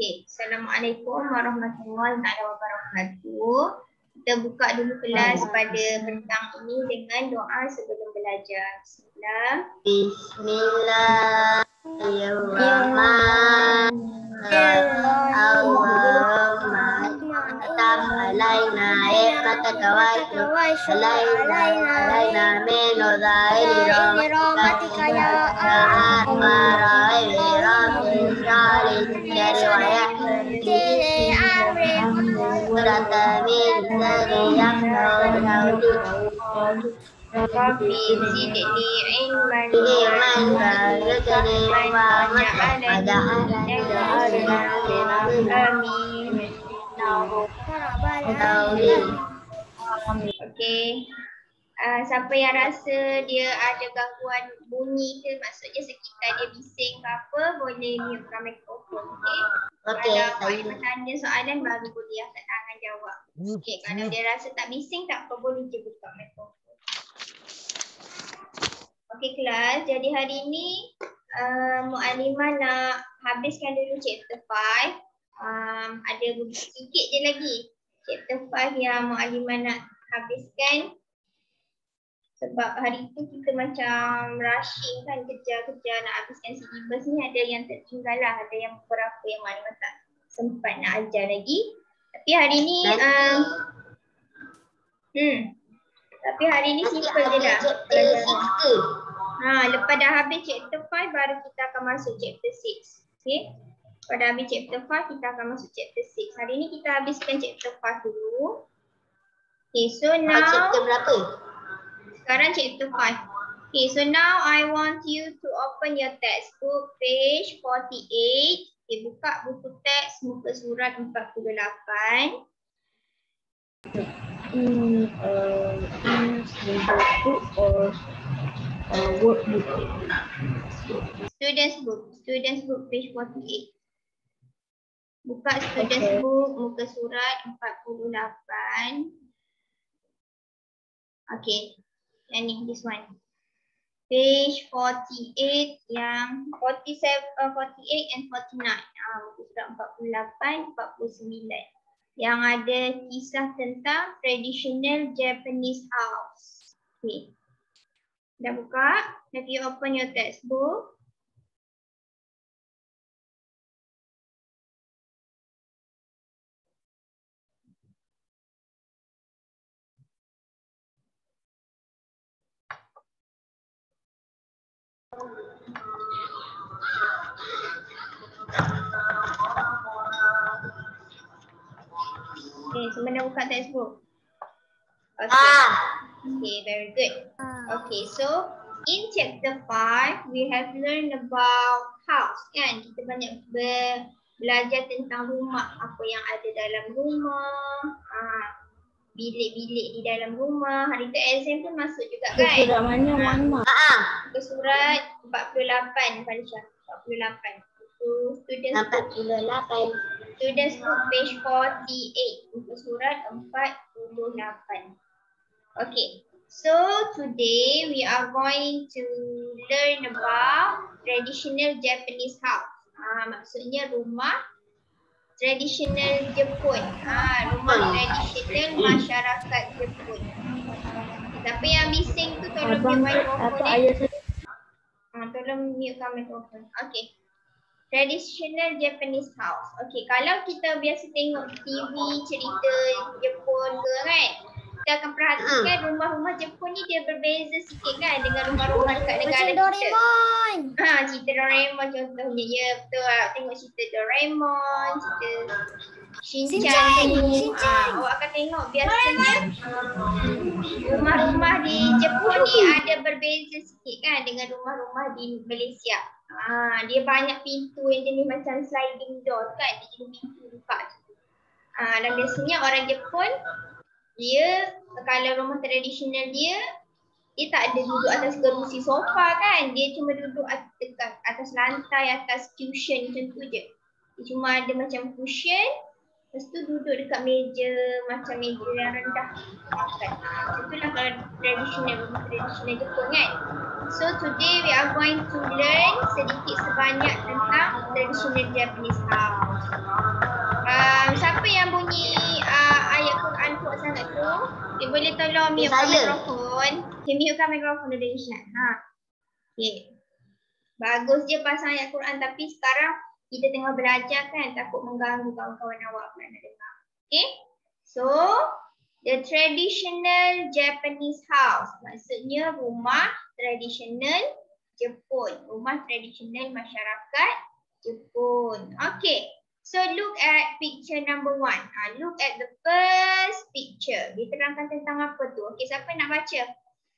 Okay, Assalamualaikum warahmatullahi wabarakatuh. Kita buka dulu kelas pada petang ini dengan doa sebelum belajar. Bismillah. Bismillahirrahmanirrahim. علينا نعمتك واشكر علينا علينا من ظاهر رحمتك يا أرحم الراحمين Rabbi zidni ilman وارزقني Amin. Okey. Uh, siapa yang rasa dia ada gangguan bunyi ke maksudnya sekitar dia bising ke apa boleh mutekan mikrofon okey. Okey, Kalau saya- bertanya soalan baru boleh angkat tangan jawab. Okey, kalau dia rasa tak bising tak apa boleh je buka mikrofon. Okey kelas, jadi hari ini uh, Mu'alimah nak habiskan dulu chapter 5. Um, ada sikit je lagi chapter 5 yang Mu'alimah nak habiskan sebab hari tu kita macam rushing kan kejar-kejar nak habiskan syllabus ni ada yang tertinggal lah, ada yang beberapa yang Mu'alimah tak sempat nak ajar lagi. Tapi hari ni um, hmm, tapi hari ni simple je dah pelajaran. Ha, lepas dah habis chapter 5 baru kita akan masuk chapter 6. Okay. Pada habis chapter 5 kita akan masuk chapter 6. Hari ni kita habiskan chapter 5 dulu. Okay, so now Chapter berapa? sekarang chapter 5. Okay, so now I want you to open your textbook page 48. Okay, buka buku teks muka surat 48. in uh, in the book or uh, workbook. Students book, students book page 48. Buka students Okay. book muka surat 48. Okay, yang ni this one. Page 48 yang 47, uh, 48 and 49. Ah, muka surat 48, 49. Yang ada kisah tentang traditional Japanese house. Okay. Dah buka? Have you open your textbook? Okay, sebenarnya buka textbook. Okay. Ah, Okay, very good. Okay, so in chapter 5, we have learned about house kan? Kita banyak be- belajar tentang rumah, apa yang ada dalam rumah, ah, bilik-bilik di dalam rumah. Hari tu exam pun masuk juga kan? Surat mana mana? ah, Muka surat 48, Falisha. 48. Itu students nampak pula lapan. Students book page 48. Muka surat 48. Okay. So today we are going to learn about traditional Japanese house. Ah, maksudnya rumah traditional Jepun. Ah, rumah traditional masyarakat Jepun. Siapa yang bising tu tolong mute mikrofon eh. saya? Ah, tolong mutekan mikrofon. Okay. Traditional Japanese house. Okay, kalau kita biasa tengok TV cerita Jepun ke kan, kita akan perhatikan rumah-rumah Jepun ni dia berbeza sikit kan dengan rumah-rumah dekat negara Macam kita. Doraemon. Ha, cerita Doraemon contohnya. Ya, betul lah. Tengok cerita Doraemon, cerita Shinchan. Shinchan, tu. Ha, awak akan tengok biasanya rumah-rumah di Jepun ni ada berbeza sikit kan dengan rumah-rumah di Malaysia. Ha, dia banyak pintu yang jenis macam sliding door kan. Dia jenis pintu buka. Ha, dan biasanya orang Jepun dia kalau rumah tradisional dia dia tak ada duduk atas kerusi sofa kan. Dia cuma duduk atas, atas lantai, atas cushion macam tu je. Dia cuma ada macam cushion. Lepas tu duduk dekat meja macam meja yang rendah. Kan? Macam tu lah kalau tradisional, tradisional Jepun kan. So today we are going to learn sedikit sebanyak tentang traditional Japanese house. Um, siapa yang bunyi uh, kuat sangat tu? Dia boleh tolong mute Saya. mikrofon. Okay, mute mikrofon dulu Ishan. Ha. Okay. Bagus je pasang ayat Quran tapi sekarang kita tengah belajar kan takut mengganggu kawan-kawan awak pula nak dengar. Okay. So, the traditional Japanese house. Maksudnya rumah tradisional Jepun. Rumah tradisional masyarakat Jepun. Okay. So look at picture number one. Ha, look at the first picture. Dia terangkan tentang apa tu. Okay, siapa nak baca?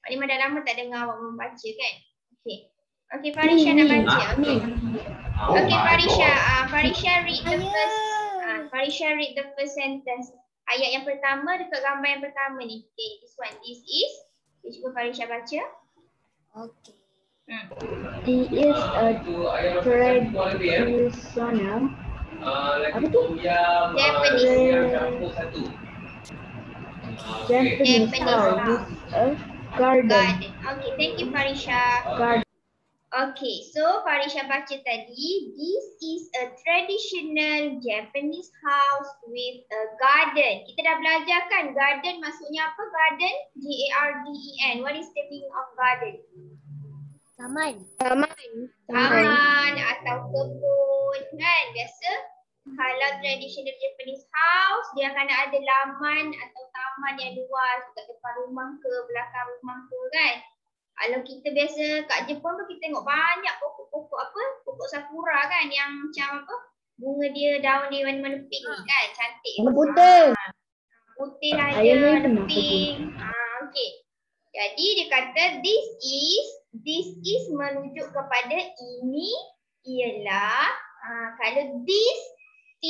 Maknanya dah lama tak dengar awak membaca kan? Okay. Okay, Farisha nak baca. Okay. Okay, Farisha. Uh, Farisha read the first. Uh, Farisha read the first sentence. Ayat yang pertama dekat gambar yang pertama ni. Okay, this one. This is. Okay, cuba Farisha baca. Okay. Hmm. He is a traditional. Apa tu? Japanese. Japanese Japanese house. with a garden. Garden. Okay, thank you Farisha. Garden. Okay, so Farisha baca tadi, this is a traditional Japanese house with a garden. Kita dah belajar kan garden maksudnya apa? Garden? G-A-R-D-E-N. What is the meaning of garden? Taman. Taman atau kebun kan? Biasa kalau traditional Japanese house, dia akan ada laman atau taman yang luas kat depan rumah ke, belakang rumah ke kan? Kalau kita biasa kat Jepun tu kita tengok banyak pokok-pokok apa? Pokok sakura kan yang macam apa? Bunga dia daun dia warna-warna pink ni kan? Cantik. Warna putih. Ah, putih ada, ni warna pink. Ah, okay. Jadi dia kata this is this is merujuk kepada ini ialah ah, kalau this T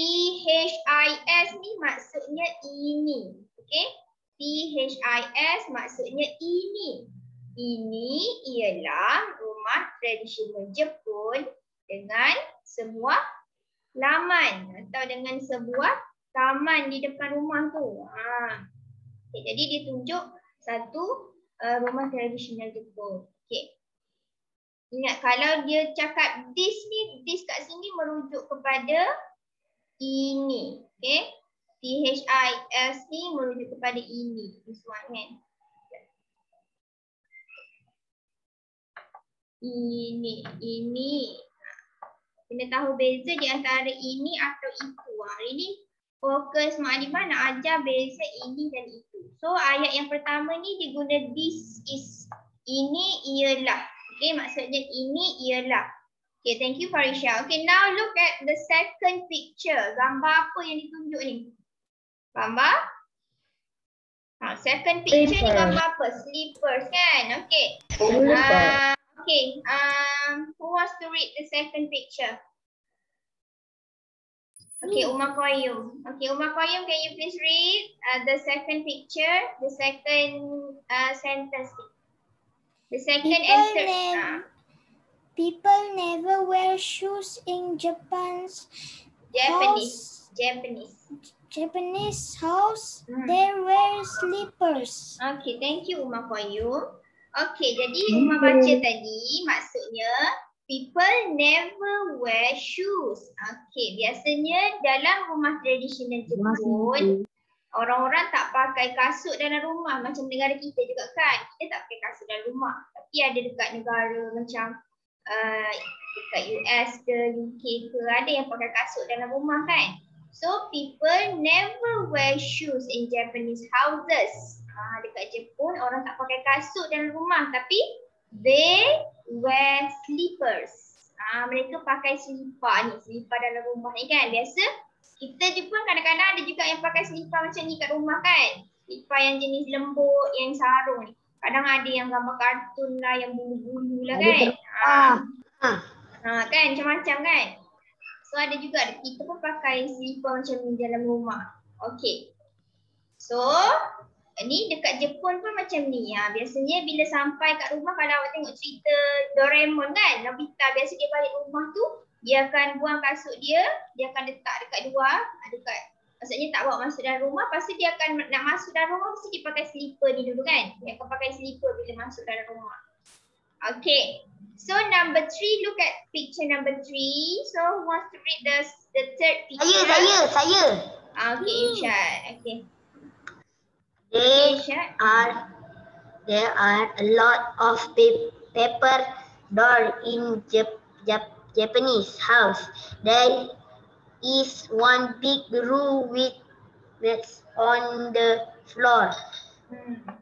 H I S ni maksudnya ini. Okay? T H I S maksudnya ini. Ini ialah rumah tradisional Jepun dengan sebuah laman atau dengan sebuah taman di depan rumah tu. Ha. Jadi dia tunjuk satu uh, rumah tradisional Jepun. Okay. Ingat kalau dia cakap this ni, this kat sini merujuk kepada ini. Okay. T-H-I-S ni merujuk kepada ini. This one kan. Ini, ini. Kena tahu beza di antara ini atau itu. Hari ni fokus Mak nak ajar beza ini dan itu. So ayat yang pertama ni dia guna this is. Ini ialah. Okay maksudnya ini ialah. Okay thank you Farisha. Okay now look at the second picture. Gambar apa yang ditunjuk ni? Gambar? Ha, second picture ni Slippers. gambar apa? Slippers kan? Okay. Uh, okay. Um, who wants to read the second picture? Okay, Umar Qayyum. Okay, Umar Qayyum, can you please read uh, the second picture, the second uh, sentence? The second People and third. name- ah, People never wear shoes in Japan's Japanese. Japanese. Japanese house. Hmm. They wear slippers. Okay, thank you Umar Qayyum. Okay, jadi Umar baca tadi maksudnya people never wear shoes. Okay, biasanya dalam rumah tradisional Jepun, orang-orang tak pakai kasut dalam rumah macam negara kita juga kan. Kita tak pakai kasut dalam rumah. Tapi ada dekat negara macam uh, dekat US ke UK ke ada yang pakai kasut dalam rumah kan. So people never wear shoes in Japanese houses. Ah, dekat Jepun orang tak pakai kasut dalam rumah tapi they wear slippers. Ah, mereka pakai selipar ni, selipar dalam rumah ni kan. Biasa kita Jepun kadang-kadang ada juga yang pakai selipar macam ni kat rumah kan. Selipar yang jenis lembut, yang sarung ni. Kadang ada yang gambar kartun lah, yang bulu-bulu lah kan. terbang. Ah. Ha, kan macam-macam kan. So ada juga kita pun pakai selipar macam ni dalam rumah. Okay. So ni dekat Jepun pun macam ni. Ha, biasanya bila sampai kat rumah kalau awak tengok cerita Doraemon kan. Nobita biasa dia balik rumah tu dia akan buang kasut dia. Dia akan letak dekat luar. ha, Dekat maksudnya tak bawa masuk dalam rumah. Lepas tu dia akan nak masuk dalam rumah mesti dia pakai selipar ni dulu kan. Dia akan pakai selipar bila masuk dalam rumah. Okay. So number three, look at picture number three. So who wants to read the the third picture? Saya, saya, saya. Okay, Irshad. Okay. Okay, There Irshad. are there are a lot of pa- paper doll in Jap- Jap- Japanese house. There is one big room with mats on the floor.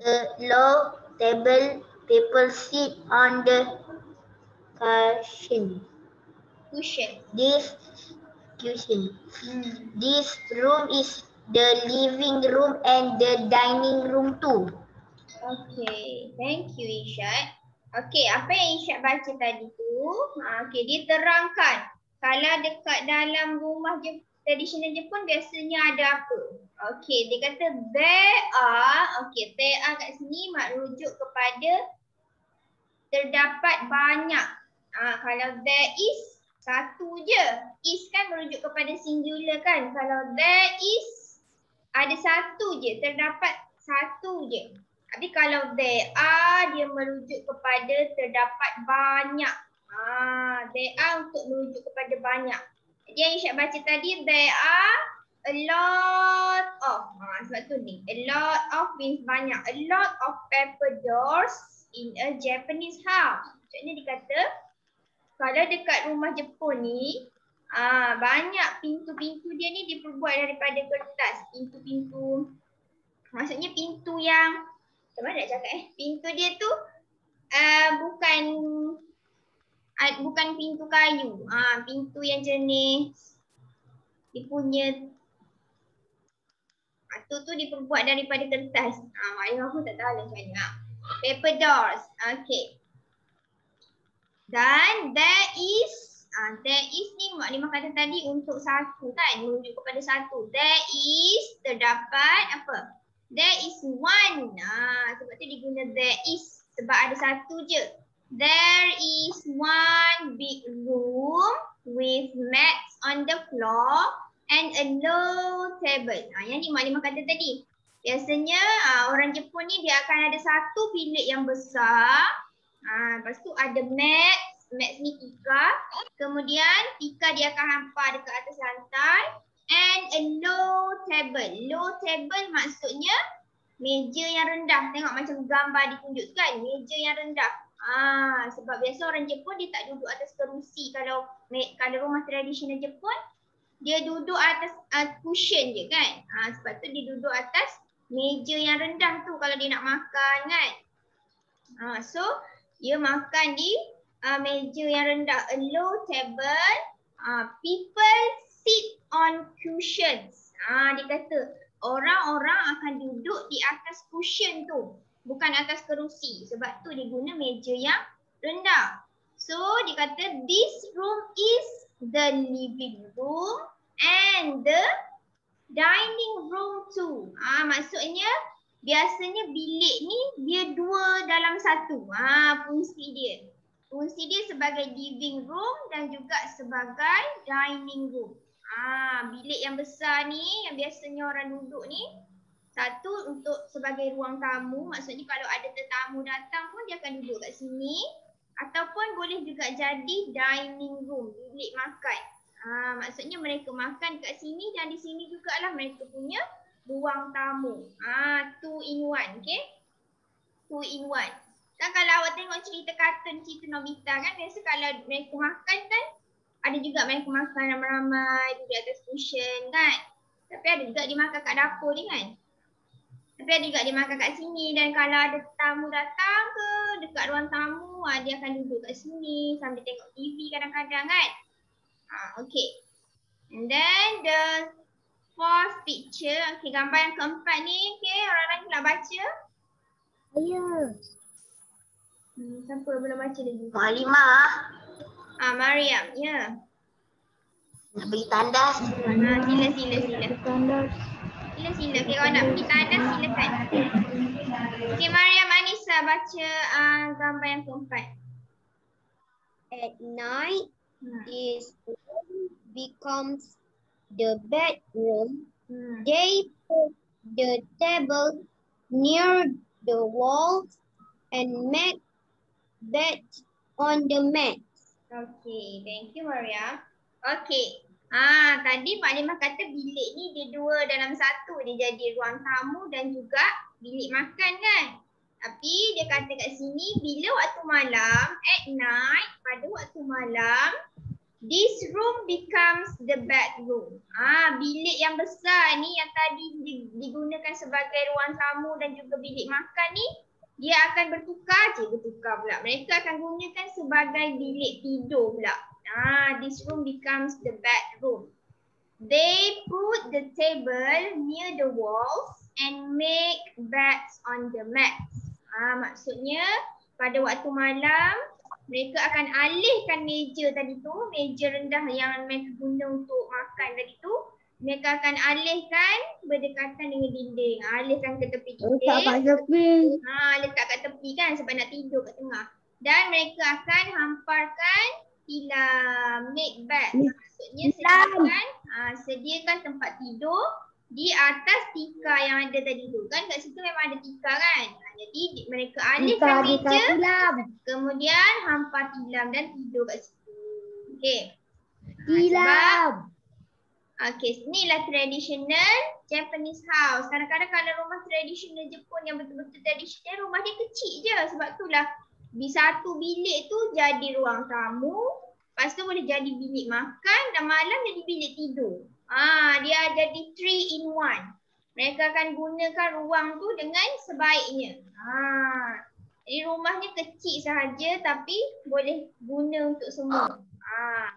A low table, people sit on the cushion. Cushion. This cushion. Hmm. This room is the living room and the dining room too. Okay, thank you Irsyad. Okay, apa yang Irsyad baca tadi tu? Ha, okay, dia terangkan kalau dekat dalam rumah je, tradisional Jepun biasanya ada apa? Okay, dia kata there are, okay, there are kat sini mak rujuk kepada terdapat banyak. Ha, kalau there is, satu je. Is kan merujuk kepada singular kan? Kalau there is, ada satu je, terdapat satu je. Tapi kalau there are, dia merujuk kepada terdapat banyak. Ah, there are untuk merujuk kepada banyak. Jadi yang Isyad baca tadi, there are a lot of. Ha, sebab tu ni. A lot of means banyak. A lot of paper doors in a Japanese house. Maksudnya dia kata, kalau dekat rumah Jepun ni, ah banyak pintu-pintu dia ni diperbuat daripada kertas. Pintu-pintu, maksudnya pintu yang macam mana nak cakap eh? Pintu dia tu uh, bukan uh, bukan pintu kayu. Ah uh, pintu yang jenis dia punya uh, tu tu diperbuat daripada kertas. Ah mak ayah aku tak tahu lah macam mana. Paper doors. Okay. Dan there is ah there is ni mak lima kata tadi untuk satu kan merujuk kepada satu. There is terdapat apa? There is one. Ah, sebab tu diguna there is sebab ada satu je. There is one big room with mats on the floor and a low table. Ah, yang ni Mak kata tadi. Biasanya ah, orang Jepun ni dia akan ada satu bilik yang besar. Ah, lepas tu ada mats. Mats ni tika. Kemudian tika dia akan hampar dekat atas lantai and a low table. Low table maksudnya meja yang rendah. Tengok macam gambar ditunjukkan, meja yang rendah. Ah, sebab biasa orang Jepun dia tak duduk atas kerusi kalau kalau rumah tradisional Jepun dia duduk atas uh, cushion je kan. Ah, sebab tu dia duduk atas meja yang rendah tu kalau dia nak makan kan. Ah, so dia makan di uh, meja yang rendah, a low table. Ah, people sit on cushions. Ah, dia kata orang-orang akan duduk di atas cushion tu. Bukan atas kerusi. Sebab tu dia guna meja yang rendah. So dia kata this room is the living room and the dining room too. Ah, maksudnya biasanya bilik ni dia dua dalam satu. Ah, fungsi dia. Fungsi dia sebagai living room dan juga sebagai dining room. Ah, bilik yang besar ni yang biasanya orang duduk ni satu untuk sebagai ruang tamu, maksudnya kalau ada tetamu datang pun dia akan duduk kat sini ataupun boleh juga jadi dining room, bilik makan. Ah, maksudnya mereka makan kat sini dan di sini jugalah mereka punya ruang tamu. Ah, two in one, okay? Two in one. Dan kalau awak tengok cerita kartun cerita Nobita kan biasa kalau mereka makan kan ada juga mereka makan ramai-ramai di atas cushion kan. Tapi ada juga dia makan kat dapur ni kan. Tapi ada juga dia makan kat sini dan kalau ada tamu datang ke dekat ruang tamu ah, dia akan duduk kat sini sambil tengok TV kadang-kadang kan. Ha, okay. And then the fourth picture, okay gambar yang keempat ni, okay orang lain nak baca. Saya. Hmm, siapa belum baca lagi? Mak Halimah Ah, Mariam, ya. Yeah. nak bagi tandas. Ha, sila sila sila. Tandas. Sila sila. Okay, kalau nak pergi tandas silakan. Okay, Mariam Anissa baca uh, gambar yang keempat. At night, Hmm. this room becomes the bedroom. Hmm. They put the table near the walls and make bed on the mat. Okay, thank you Maria. Okay. Ah, tadi Pak Limah kata bilik ni dia dua dalam satu. Dia jadi ruang tamu dan juga bilik makan kan? Tapi dia kata kat sini bila waktu malam, at night, pada waktu malam, this room becomes the bedroom. Ah, bilik yang besar ni yang tadi di- digunakan sebagai ruang tamu dan juga bilik makan ni, dia akan bertukar je bertukar pula. Mereka akan gunakan sebagai bilik tidur pula. Ah, this room becomes the bedroom. They put the table near the walls and make beds on the mats. Ah, maksudnya pada waktu malam mereka akan alihkan meja tadi tu, meja rendah yang mereka guna untuk makan tadi tu, mereka akan alihkan berdekatan dengan dinding. Alihkan ke tepi dinding. tepi. Ha, letak kat tepi kan sebab nak tidur kat tengah. Dan mereka akan hamparkan tilam, make bed. Maksudnya sediakan, ha, sediakan tempat tidur di atas tikar yang ada tadi tu. Kan kat situ memang ada tikar kan. Ha, jadi di- mereka alihkan meja, kemudian hampar tilam dan tidur kat situ. Okey. Tilam. Okay, inilah traditional Japanese house. Kadang-kadang kalau rumah traditional Jepun yang betul-betul traditional, rumah dia kecil je. Sebab itulah di satu bilik tu jadi ruang tamu, lepas tu boleh jadi bilik makan dan malam jadi bilik tidur. Ah, dia jadi three in one. Mereka akan gunakan ruang tu dengan sebaiknya. Ah, jadi rumahnya kecil sahaja tapi boleh guna untuk semua. Ah.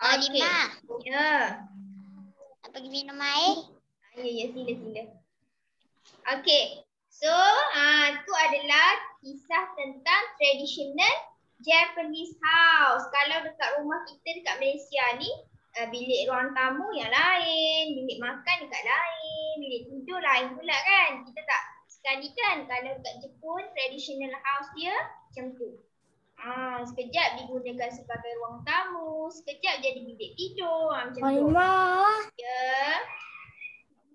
Okay. Alimah, Ya. Pergi minum air? Ya, ya, sila, sila. Okay. So, ah tu adalah kisah tentang traditional Japanese house. Kalau dekat rumah kita dekat Malaysia ni, uh, bilik ruang tamu yang lain, bilik makan dekat lain, bilik tidur lain pula kan. Kita tak sekali kan kalau dekat Jepun traditional house dia macam tu. Ah, sekejap digunakan sebagai ruang tamu, sekejap jadi bilik tidur, ah, macam tu. Alimah, Ya.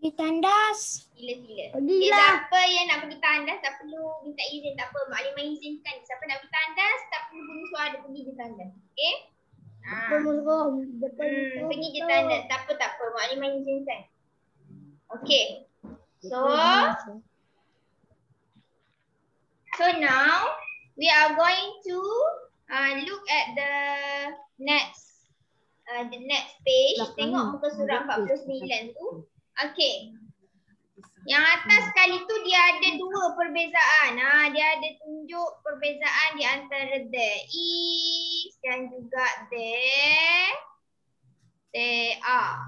pergi tandas. Sila-sila. Pergilah. Okay, siapa yang nak pergi tandas tak perlu minta izin tak apa. Mak Limah izinkan. Siapa nak pergi tandas tak perlu bunyi suara pergi je tandas. Okay? Ha. Hmm, pergi je tandas. Tak apa tak apa. Mak Limah izinkan. Okay. So, so now we are going to uh, look at the next uh, the next page. Tengok muka surat 49 tu. Okay. Yang atas sekali tu dia ada dua perbezaan. Ha, dia ada tunjuk perbezaan di antara there is dan juga there there are.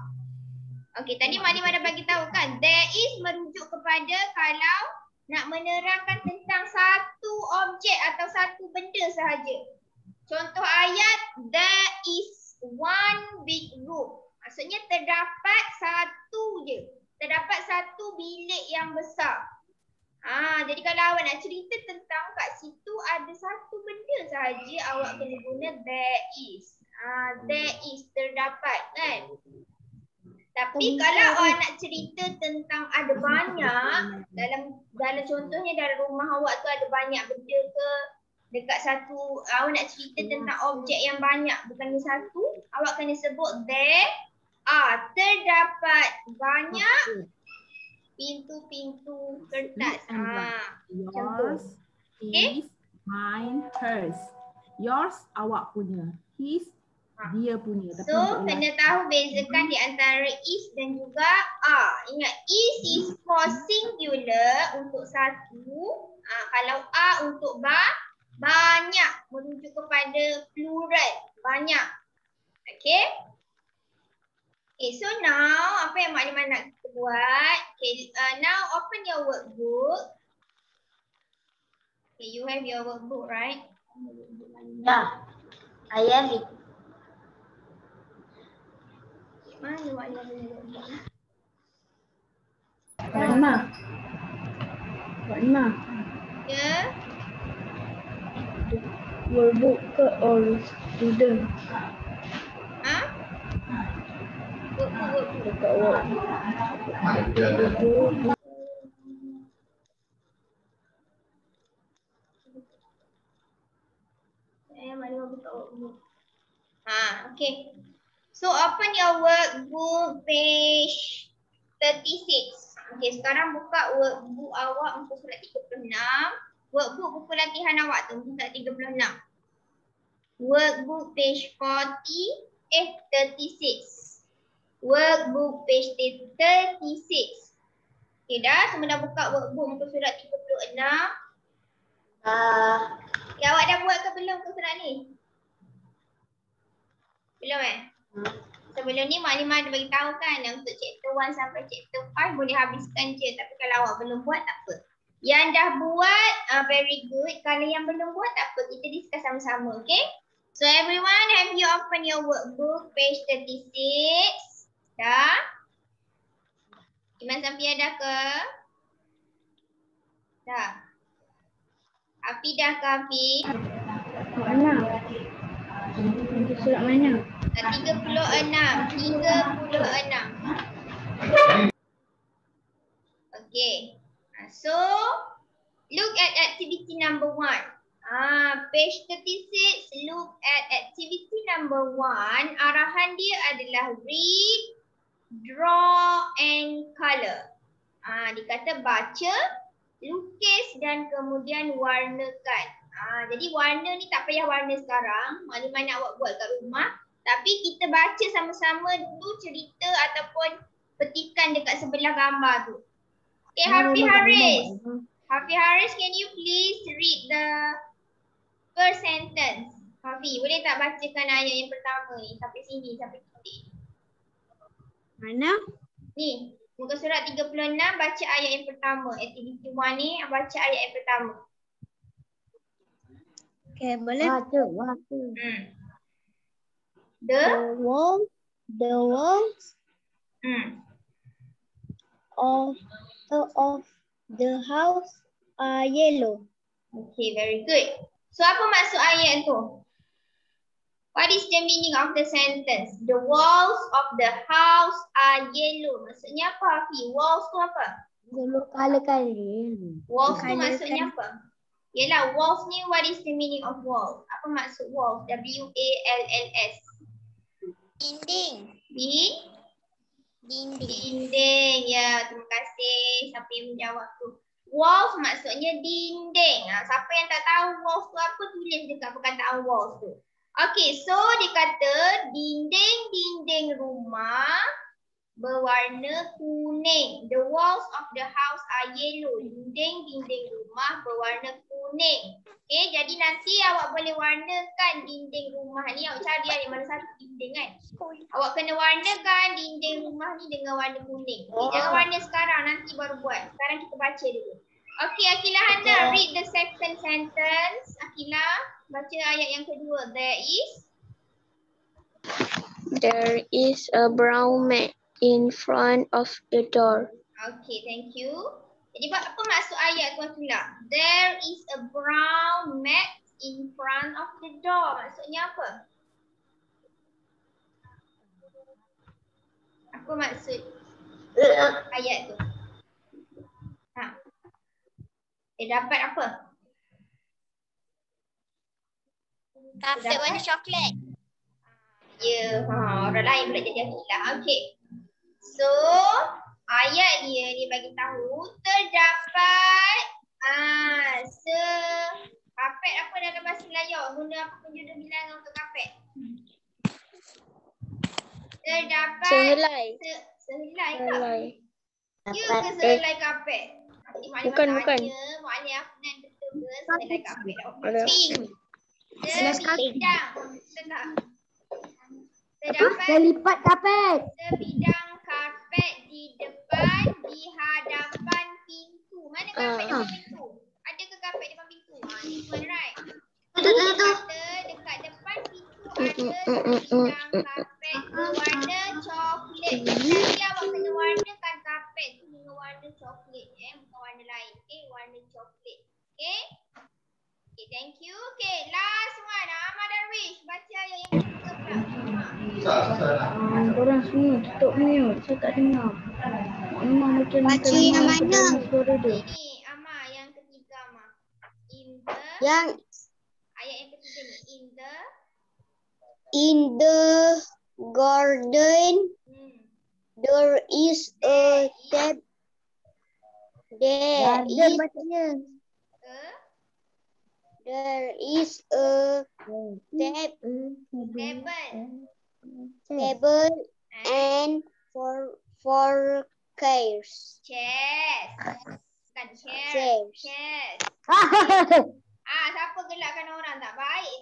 Okey, tadi Mali ada bagi tahu kan, there is merujuk kepada kalau nak menerangkan tentang satu objek atau satu benda sahaja. Contoh ayat, there is one big room. Maksudnya terdapat satu je terdapat satu bilik yang besar. Ah, jadi kalau awak nak cerita tentang kat situ ada satu benda sahaja awak kena guna there is. Ah, there is terdapat kan. Tapi kalau awak nak cerita tentang ada banyak dalam dalam contohnya dalam rumah awak tu ada banyak benda ke dekat satu awak nak cerita tentang objek yang banyak bukannya satu awak kena sebut there Ah, terdapat banyak pintu-pintu kertas. Ah, Yours Okay. mine, hers. Yours awak punya. His Ha. Dia punya. Tapi so kena tahu bezakan di antara is dan juga are. Ingat is is for singular untuk satu. Ah, kalau are untuk ba banyak merujuk kepada plural, banyak. Okay? Okay, so now apa yang Mak Limah nak kita buat? Okay, uh, now open your workbook. Okay, you have your workbook, right? Ya. I have it. Mana Wak Ima? Ya? Yeah. Workbook ke or student? Ha? Workbook, workbook. Eh, mana buka workbook? Ha, okey. So open your workbook page 36. Okay, sekarang buka workbook awak untuk surat 36. Workbook buku latihan awak tu, surat 36. Workbook page 40, eh 36. Workbook page 36. Okay dah, semua dah buka workbook untuk surat 36. Ah, Okay, awak dah buat ke belum ke surat ni? Belum eh? Sebelum ni maklimah ada bagi tahu kan untuk chapter 1 sampai chapter 5 boleh habiskan je tapi kalau awak belum buat tak apa. Yang dah buat uh, very good. Kalau yang belum buat tak apa kita discuss sama-sama okay? So everyone have you open your workbook page 36? Dah? Iman Safiya dah ke? Dah. Afi dah ke Afi? Mana? Surat mana? Tiga puluh enam. Tiga puluh enam. Okay. Ah, So, look at activity number one. Ah, page 36, look at activity number one. Arahan dia adalah read, draw and color. Ah, dikata baca, lukis dan kemudian warnakan. Ah, jadi warna ni tak payah warna sekarang. Mana-mana awak buat kat rumah. Tapi kita baca sama-sama dulu cerita ataupun petikan dekat sebelah gambar tu. Okay, Hafi Haris. Hafi Haris, can you please read the first sentence? Hafi, boleh tak bacakan ayat yang pertama ni sampai sini, sampai titik. Mana? Ni, muka surat 36 baca ayat yang pertama. Activity 1 ni baca ayat yang pertama. Okay, boleh. Baca, baca. Hmm. The The wall, the walls hmm. of the of the house are yellow. Okay, very good. So apa maksud ayat tu? What is the meaning of the sentence? The walls of the house are yellow. Maksudnya apa Hafi? Walls tu apa? Dulu kala kali. Walls tu Colour maksudnya apa? Yelah, walls ni what is the meaning of walls? Apa maksud walls? W-A-L-L-S. Dinding. Di? Dinding. Dinding. Ya, terima kasih siapa yang menjawab tu. Walls maksudnya dinding. Ha, siapa yang tak tahu walls tu apa, tulis dekat perkataan walls tu. Okay, so dia kata dinding-dinding rumah berwarna kuning. The walls of the house are yellow. Dinding-dinding rumah berwarna kuning. Okay, jadi nanti awak boleh warnakan dinding rumah ni. Awak cari ada mana satu dinding kan. Awak kena warnakan dinding rumah ni dengan warna kuning. Okay, jangan warna sekarang, nanti baru buat. Sekarang kita baca dulu. Okay, Akila Hana, read the second sentence. Akila, baca ayat yang kedua. There is There is a brown mat in front of the door. Okay, thank you. Jadi buat apa maksud ayat tu Akila? There is a brown mat in front of the door. Maksudnya apa? Apa maksud ayat tu? Ha. Dia dapat apa? Kapet warna coklat. Ya, ha, orang lain pula jadi Akilah. Okay. So, ayat dia dia bagi tahu terdapat ah se kapet apa dalam bahasa Melayu? Guna apa penjuru bilangan untuk kapet? Terdapat Sehelai. se, sehelai ke? Sehelai. Ya ke sehelai kapet? Bukan, bukan. Maknanya Afnan betul ke sehelai kapet? Ada. Sebidang. Tengah. Terdapat Dah lipat kapet. sebidang karpet di depan di hadapan pintu. Mana karpet Ah. depan pintu? Ada ke karpet depan pintu? This one right. Tu, tu, tu. Kata dekat depan pintu Mm, ada mm, mm, mm, sebidang karpet berwarna coklat. Nanti awak kena warnakan karpet tu dengan warna coklat eh, bukan warna lain. Okay, warna coklat. Okay? Thank you. Okay, last one. Ahmad Darwish, baca ayat yang kedua pula. Ah. Ah, korang semua tutup mute. Saya tak dengar. Memang macam Baca yang mana? Suara dia. Ini Ama yang ketiga Ama. In the Yang ayat yang ketiga ni in the In the garden, Hmm. there is a tap. There Garden is, bacanya. A there is a tap, table. table And four, four chairs. chairs. Bukan chair. Chairs. Chairs. Ah, siapa gelakkan orang tak baik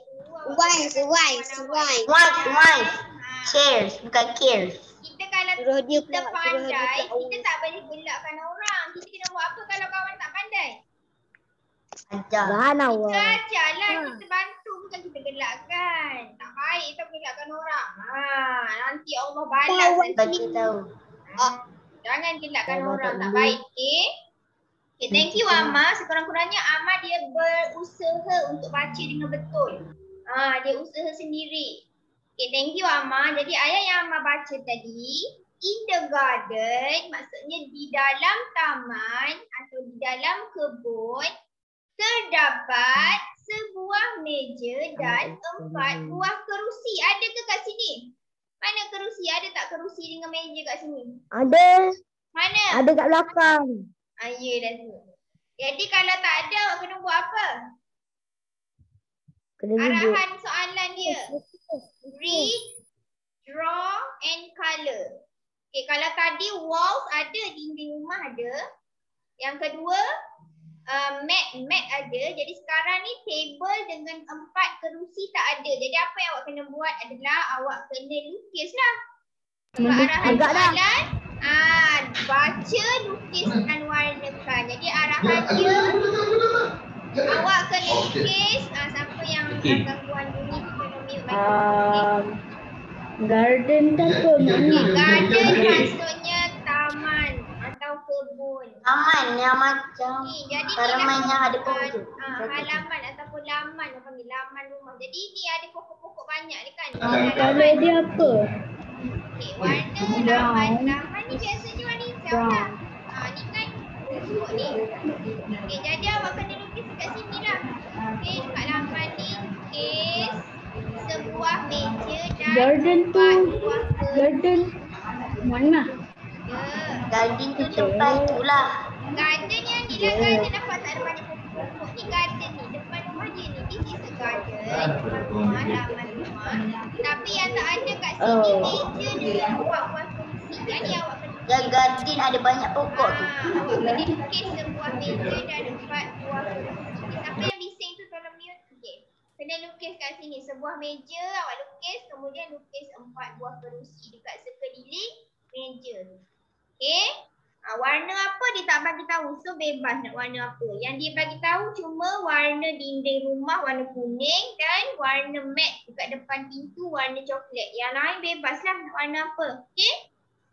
Wise, wise, wise. Wise, wise. Ah, Chairs, bukan cares. Kita kalau Suruh kita pandai, kita tak boleh gelakkan orang. Kita kena buat apa kalau kawan tak pandai? Ajar. Bahan Kita awak. ajarlah, kita bantu bukan kita gelakkan. Tak baik kita gelakkan orang. Ha, nanti Allah balas nanti. Bagi tahu. Ah, jangan gelakkan Kalau orang tak tak baik, okey? Okay, thank you Amma. Sekurang-kurangnya Amma dia berusaha untuk baca dengan betul. Ah, dia usaha sendiri. Okay, thank you Amma. Jadi ayat yang Amma baca tadi, in the garden maksudnya di dalam taman atau di dalam kebun terdapat sebuah meja dan empat buah kerusi. Ada ke kat sini? Mana kerusi? Ada tak kerusi dengan meja kat sini? Ada. Mana? Ada kat belakang. Ah, ya dah tu. Jadi kalau tak ada, awak kena buat apa? Kena duduk. Arahan soalan dia. Read, draw and colour. Okay, kalau tadi walls ada, dinding rumah ada. Yang kedua, uh, mat, mat ada. Jadi sekarang ni table dengan empat kerusi tak ada. Jadi apa yang awak kena buat adalah awak kena lukis lah. Sebab arahan Agak dah. soalan, ah, baca, lukis dan warnakan. Jadi arahan dia, awak kena lukis. Ah, siapa yang gangguan bunyi, kita kena mute. Um, garden tu apa Okay, garden maksudnya kebun. Taman yang macam Okey, jadi ni lah, yang ada ah, pohon. ah, halaman ataupun laman apa panggil laman rumah. Jadi ni ada pokok-pokok banyak ni kan. Ah, Colour dia apa? Okey, warna laman. Laman ni biasanya warna hijau lah. Ah, ni kan pokok ni. Okey, jadi awak kena lukis kat sini lah. Okey, kat laman ni lukis sebuah meja dan Garden tu. Garden mana? Garden tu tempat tu lah. Garden yang ni lah garden nampak tak ada banyak pokok-pokok ni garden ni. Depan rumah dia ni this is a garden depan rumah rumah tapi yang tak ada kat sini Oh. meja dengan empat buah kerusi jadi awak kena Yang garden ada banyak pokok tu. Ah, awak kena lukis sebuah meja dan empat buah kerusi siapa yang bising tu tolong mute okay. kena lukis kat sini. Sebuah meja awak lukis kemudian lukis empat buah kerusi dekat sekeliling meja okay Ha, warna apa dia tak bagi tahu. So bebas nak warna apa. Yang dia bagi tahu cuma warna dinding rumah warna kuning dan warna mat dekat depan pintu warna coklat. Yang lain bebas lah nak warna apa. Okay?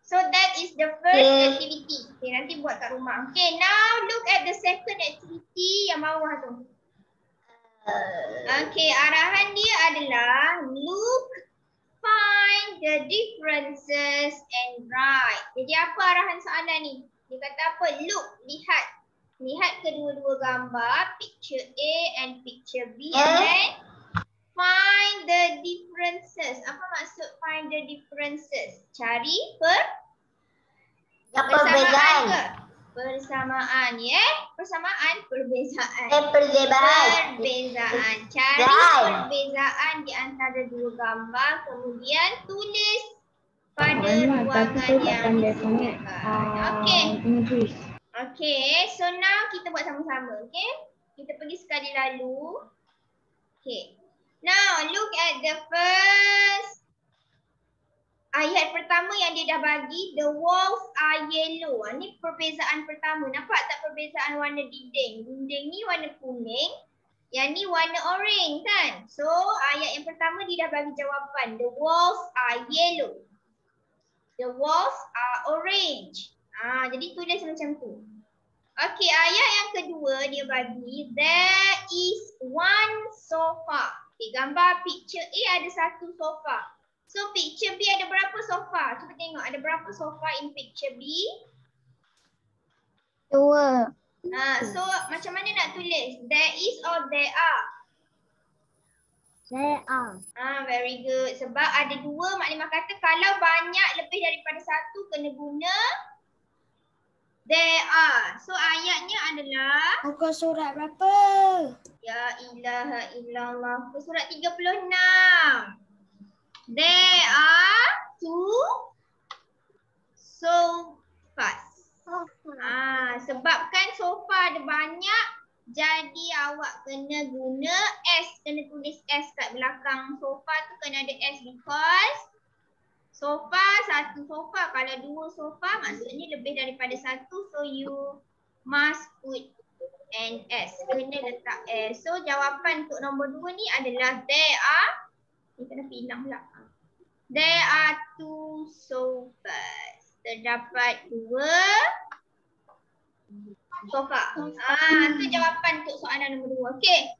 So that is the first Okay. activity. Okay, nanti buat kat rumah. Okay, now look at the second activity yang bawah tu. Okay, arahan dia adalah look, find the differences and write. Jadi apa arahan soalan ni? Dia kata apa? Look, lihat. Lihat kedua-dua gambar, picture A and picture B Yeah. and find the differences. Apa maksud find the differences? Cari per persamaan perbezaan. ke? Persamaan, ya? Yeah? Persamaan, perbezaan. Eh, perbezaan. Perbezaan. Cari Perbezaan. di antara dua gambar kemudian tulis pada ruangan yang disediakan. Ah, Okey. Okay, so now kita buat sama-sama, okay? Kita pergi sekali lalu. Okay. Now, look at the first ayat pertama yang dia dah bagi. The walls are yellow. Ah, Ni perbezaan pertama. Nampak tak perbezaan warna dinding? Dinding ni warna kuning. Yang ni warna orange kan? So, ayat yang pertama dia dah bagi jawapan. The walls are yellow. The walls are orange. Ah, jadi tulis macam tu. Okey, ayat yang kedua dia bagi there is one sofa. Okey, gambar picture A ada satu sofa. So picture B ada berapa sofa? Cuba tengok ada berapa sofa in picture B? Dua. Ah, so macam mana nak tulis? There is or there are? There are. Ah, very good. Sebab ada dua maknimah kata kalau banyak lebih daripada satu kena guna there are. So ayatnya adalah Muka surat berapa? Ya ilaha illallah. Muka Surat 36. There are two sofas. Ah, sebabkan sofa ada banyak jadi awak kena guna S. Kena tulis S kat belakang sofa tu kena ada S because sofa satu sofa kalau dua sofa maksudnya lebih daripada satu so you must put an S. Kena letak S. So jawapan untuk nombor dua ni adalah there are ni kena pinang pula. There are two sofas. Terdapat dua sofa. Ah, tu jawapan untuk soalan nombor dua. Okey.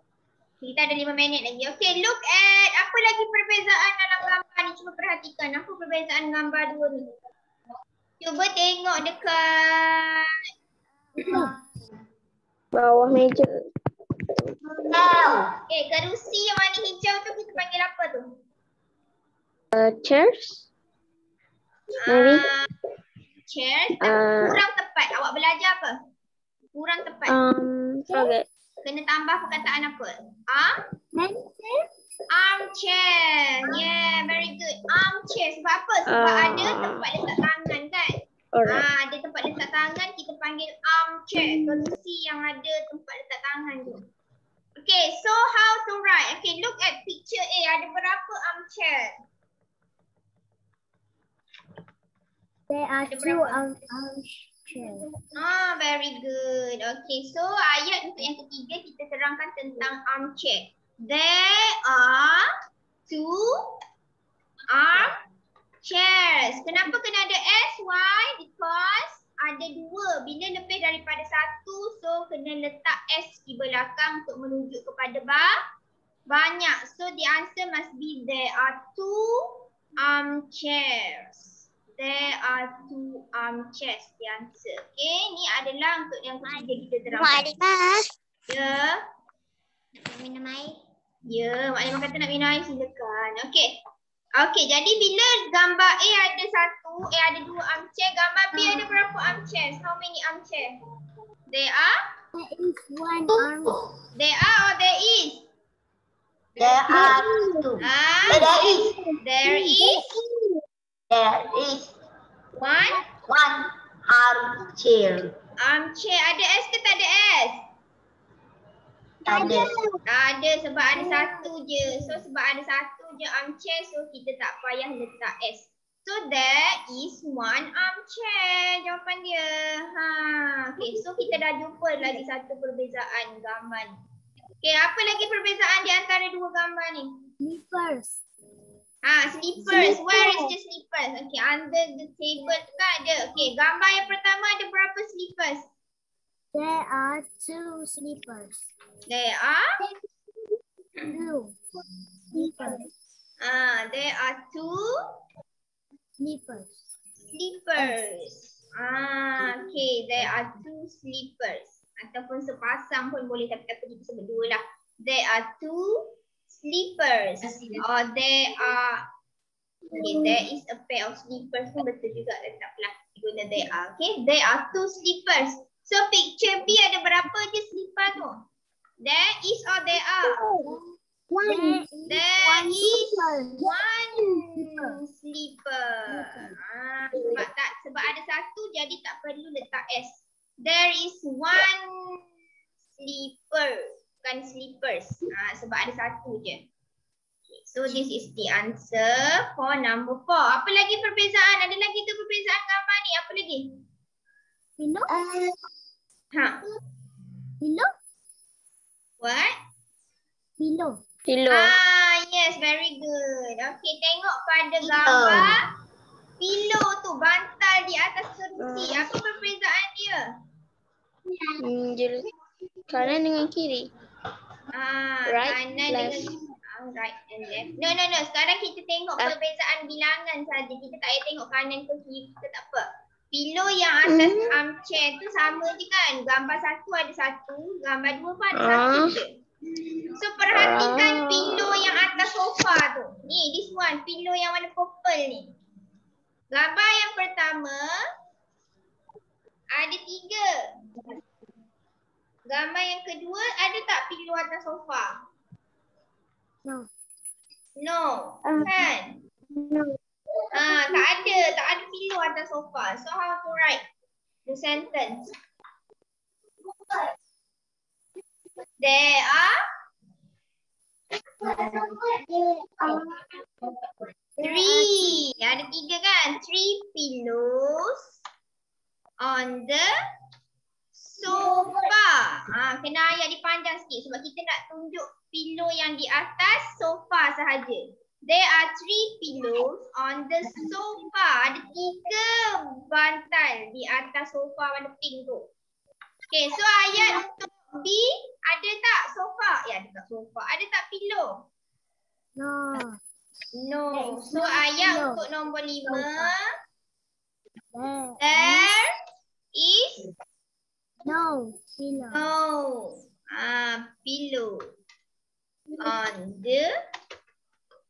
Kita ada lima minit lagi. Okey, look at apa lagi perbezaan dalam gambar ni. Cuba perhatikan apa perbezaan gambar dua ni. Cuba tengok dekat Bawah meja. L. Eh, kerusi yang warna hijau tu kita panggil apa tu? Uh, chairs. Maybe. Ah, chair. Uh, Kurang tepat. Awak belajar apa? Kurang tepat. um, forget. Kena tambah perkataan apa? Ah? Armchair. Yeah, very good. Armchair. Sebab apa? Sebab Ah. ada tempat letak tangan kan? Alright. Ah, ada tempat letak tangan, kita panggil armchair. Kerusi yang ada tempat letak tangan tu. Okay, so how to write? Okay, look at picture A. Ada berapa armchair? There are Ada two armchairs. Ah, very good. Okay, so ayat untuk yang ketiga kita terangkan tentang armchair. There are two armchairs. Kenapa kena ada S? Why? Because ada dua. Bila lebih daripada satu, so kena letak S di belakang untuk menunjuk kepada ba banyak. So the answer must be there are two armchairs. There are two armchairs the answer. Okay, ni adalah untuk yang ketiga kita terangkan. Ya. Minum air. Ya, maknanya kata nak minum air silakan. Okey. Okey, jadi bila gambar A ada satu, A ada dua armchair, gambar B ada berapa armchairs? How many armchair? There are? There is one arm. There are or there is? There are two. Ah, There is. there is There is one one armchair. armchair. Ada S ke tak ada S? Ada. Ada sebab ada satu je. So sebab ada satu je armchair so kita tak payah letak S. So there is one armchair. Jawapan dia. Ha. Okay so kita dah jumpa lagi satu perbezaan gambar ni. Okay apa lagi perbezaan di antara dua gambar ni? Slippers. Ha slippers. Where is the slippers? Okay under the table tu kan ada. Okay gambar yang pertama ada berapa slippers? There are two slippers. There are Two slippers. ah there are two Slippers. Slippers. Ah, okay. There are two slippers. Ataupun sepasang pun boleh tapi tak pergi sebut dua lah. There are two slippers. Or there are Okay, there is a pair of slippers pun betul juga letaklah guna there are. Okay, there are two slippers. So picture B ada berapa je slipper tu? There is or there are? One. There is slipper. one slipper. Ah, sebab tak sebab ada satu jadi tak perlu letak S. There is one slipper, bukan slippers. Ah, sebab ada satu je. Okay, so this is the answer for number four. Apa lagi perbezaan? Ada lagi ke perbezaan gambar ni? Apa lagi? Below. Ha. Below. What? Below. Pillow. Ah, yes, very good. Okay, tengok pada gambar. Pillow tu, bantal di atas kerusi. Apa perbezaan dia? Hmm, jelas. Kanan dengan kiri. Ah, Right, kanan left. dengan right and left. No, no, no. Sekarang kita tengok Ah. perbezaan bilangan saja. Kita tak payah tengok kanan ke kiri ke tak apa. Pillow yang atas Hmm. armchair tu sama je kan? Gambar satu ada satu, gambar dua pun ada Ah. satu je. So perhatikan Ah. pillow yang atas sofa tu. Ni this one, pillow yang warna purple ni. Gambar yang pertama ada tiga. Gambar yang kedua ada tak pillow atas sofa? No. No, Ah. kan? No. Ah, tak ada, tak ada pillow atas sofa. So how to write the sentence? There are three. Ada tiga kan? Three pillows on the sofa. Ah, kena ayat dipandang sikit sebab kita nak tunjuk pillow yang di atas sofa sahaja. There are three pillows on the sofa. Ada tiga bantal di atas sofa warna pink tu. Okay, so ayat untuk B ada tak sofa? Ya, ada tak sofa. Ada tak pillow? No. No. So no ayat pillow. untuk nombor lima. There is No. Pillow. no ah pillow on the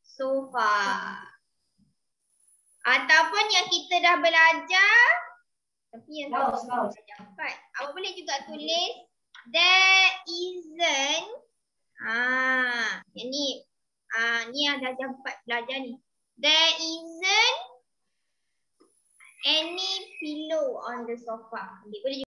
sofa. Ataupun yang kita dah belajar tapi yang tak dapat. Awak boleh juga tulis there isn't ah yang ni ah ni yang dah dapat belajar ni. There isn't any pillow on the sofa. Okay, boleh